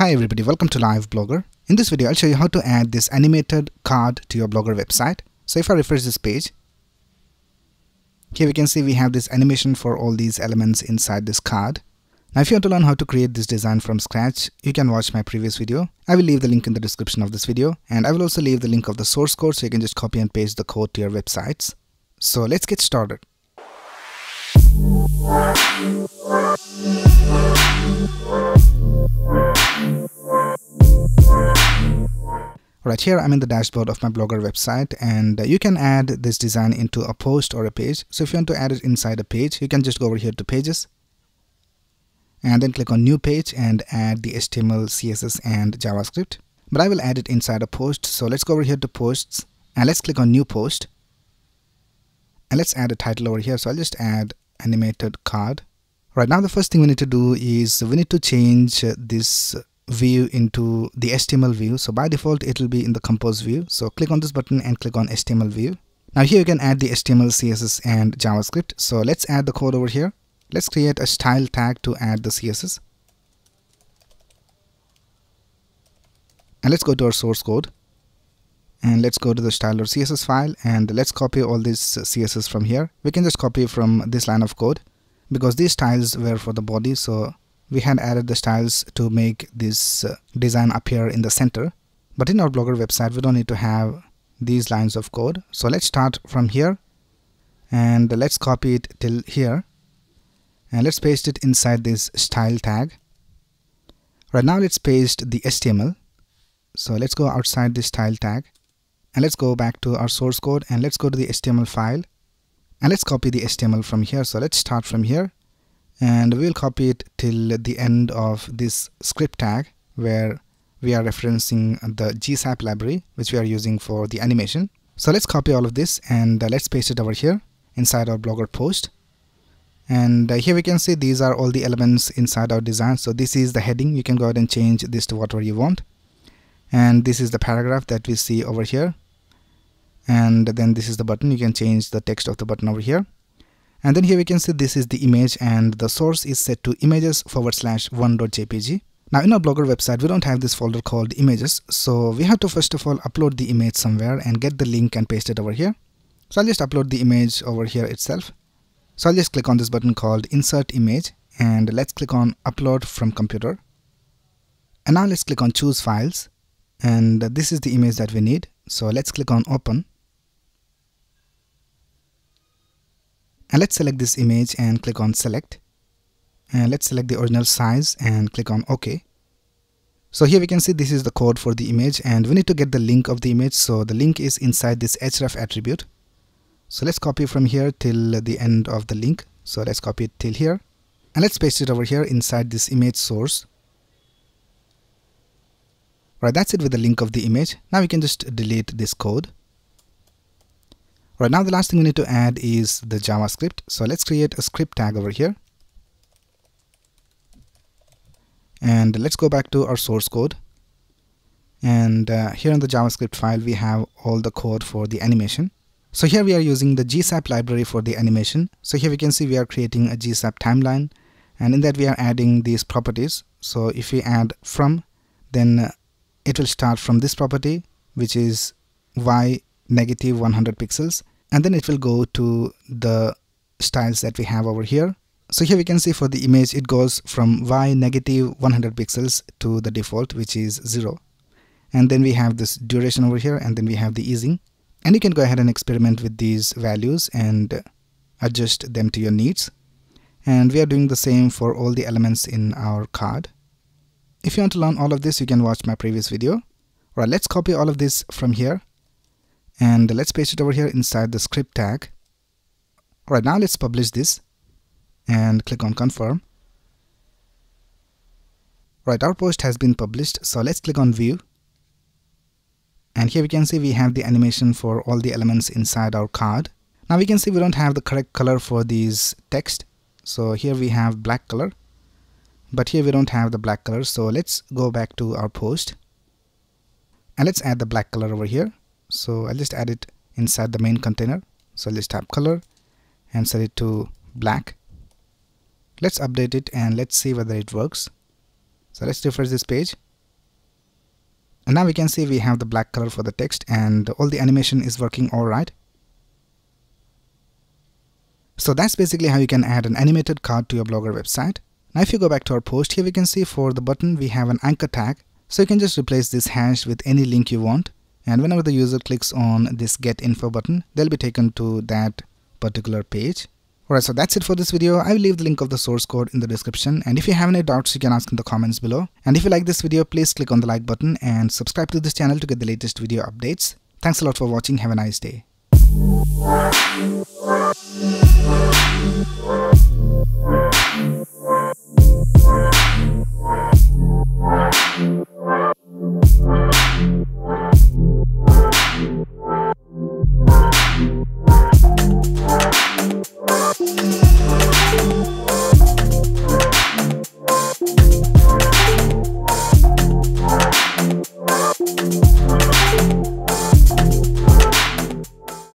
Hi everybody, welcome to Live Blogger. In this video, I'll show you how to add this animated card to your Blogger website. So if I refresh this page, here we can see we have this animation for all these elements inside this card. Now if you want to learn how to create this design from scratch, you can watch my previous video. I will leave the link in the description of this video and I will also leave the link of the source code so you can just copy and paste the code to your websites. So let's get started. Right here I'm in the dashboard of my blogger website and uh, you can add this design into a post or a page. So if you want to add it inside a page, you can just go over here to pages and then click on new page and add the HTML, CSS and JavaScript. But I will add it inside a post. So let's go over here to posts and let's click on new post. And let's add a title over here. So I'll just add animated card. Right now the first thing we need to do is we need to change this view into the HTML view. So by default it will be in the compose view. So click on this button and click on HTML view. Now here you can add the HTML, CSS and JavaScript. So let's add the code over here. Let's create a style tag to add the CSS. And let's go to our source code. And let's go to the style or CSS file and let's copy all this CSS from here. We can just copy from this line of code because these styles were for the body. So we had added the styles to make this uh, design appear in the center. But in our Blogger website, we don't need to have these lines of code. So let's start from here and let's copy it till here. And let's paste it inside this style tag. Right now let's paste the HTML so let's go outside this style tag and let's go back to our source code and let's go to the HTML file and let's copy the HTML from here. So let's start from here and we'll copy it till the end of this script tag where we are referencing the GSAP library which we are using for the animation. So let's copy all of this and uh, let's paste it over here inside our blogger post. And uh, here we can see these are all the elements inside our design. So this is the heading. You can go ahead and change this to whatever you want. And this is the paragraph that we see over here. And then this is the button. You can change the text of the button over here and then here we can see this is the image and the source is set to images forward slash one.jpg now in our blogger website we don't have this folder called images so we have to first of all upload the image somewhere and get the link and paste it over here so I'll just upload the image over here itself so I'll just click on this button called insert image and let's click on upload from computer. And now let's click on choose files and this is the image that we need. So let's click on open. And let's select this image and click on select. And let's select the original size and click on OK. So here we can see this is the code for the image and we need to get the link of the image. So the link is inside this href attribute. So let's copy from here till the end of the link. So let's copy it till here and let's paste it over here inside this image source. Right, that's it with the link of the image. Now we can just delete this code. Right now the last thing we need to add is the JavaScript. So let's create a script tag over here. And let's go back to our source code. And uh, here in the JavaScript file we have all the code for the animation. So here we are using the GSAP library for the animation. So here we can see we are creating a GSAP timeline and in that we are adding these properties. So if we add from then uh, it will start from this property which is y negative 100 pixels and then it will go to the styles that we have over here. So here we can see for the image it goes from y negative 100 pixels to the default which is 0 and then we have this duration over here and then we have the easing. And you can go ahead and experiment with these values and adjust them to your needs. And we are doing the same for all the elements in our card. If you want to learn all of this you can watch my previous video. Right let's copy all of this from here and let's paste it over here inside the script tag. Right now let's publish this and click on confirm. Right our post has been published so let's click on view. And here we can see we have the animation for all the elements inside our card. Now we can see we don't have the correct color for these text. So here we have black color. But here we don't have the black color so let's go back to our post. And let's add the black color over here so I'll just add it inside the main container. So let's tap color and set it to black. Let's update it and let's see whether it works. So let's refresh this page. And now we can see we have the black color for the text and all the animation is working alright so that's basically how you can add an animated card to your blogger website. Now if you go back to our post here we can see for the button we have an anchor tag. So you can just replace this hash with any link you want and whenever the user clicks on this get info button they'll be taken to that particular page Alright, so that's it for this video. I will leave the link of the source code in the description and if you have any doubts you can ask in the comments below. And if you like this video please click on the like button and subscribe to this channel to get the latest video updates. Thanks a lot for watching. Have a nice day.